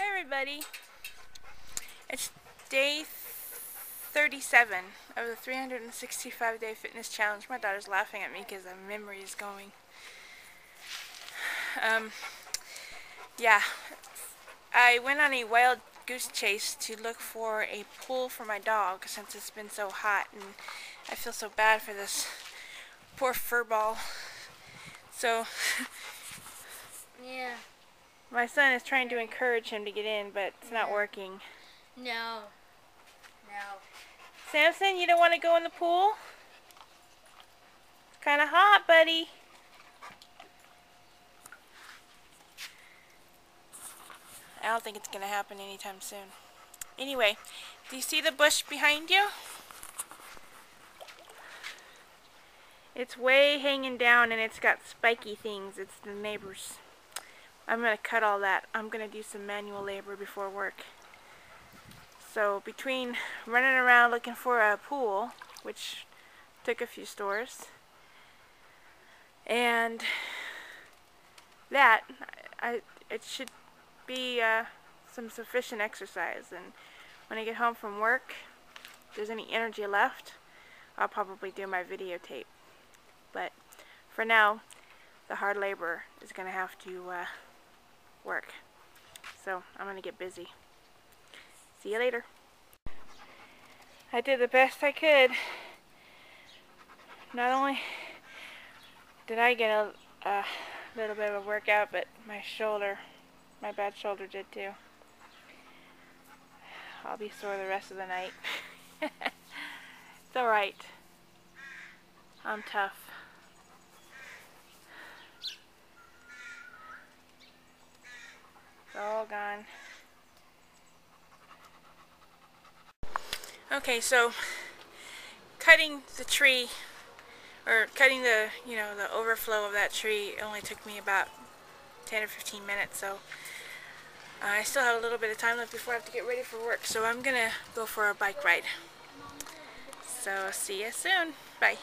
Hi everybody. It's day 37 of the 365 day fitness challenge. My daughter's laughing at me because my memory is going. Um, yeah, I went on a wild goose chase to look for a pool for my dog since it's been so hot and I feel so bad for this poor fur ball. So, yeah. My son is trying to encourage him to get in, but it's not working. No. No. Samson, you don't want to go in the pool? It's kind of hot, buddy. I don't think it's going to happen anytime soon. Anyway, do you see the bush behind you? It's way hanging down and it's got spiky things. It's the neighbors. I'm going to cut all that. I'm going to do some manual labor before work. So between running around looking for a pool, which took a few stores, and that, I, it should be uh, some sufficient exercise. And when I get home from work, if there's any energy left, I'll probably do my videotape. But for now, the hard labor is going to have to uh, work. So I'm going to get busy. See you later. I did the best I could. Not only did I get a, a little bit of a workout, but my shoulder, my bad shoulder did too. I'll be sore the rest of the night. it's alright. I'm tough. all gone. Okay, so cutting the tree, or cutting the, you know, the overflow of that tree only took me about 10 or 15 minutes, so I still have a little bit of time left before I have to get ready for work, so I'm going to go for a bike ride. So, see you soon. Bye.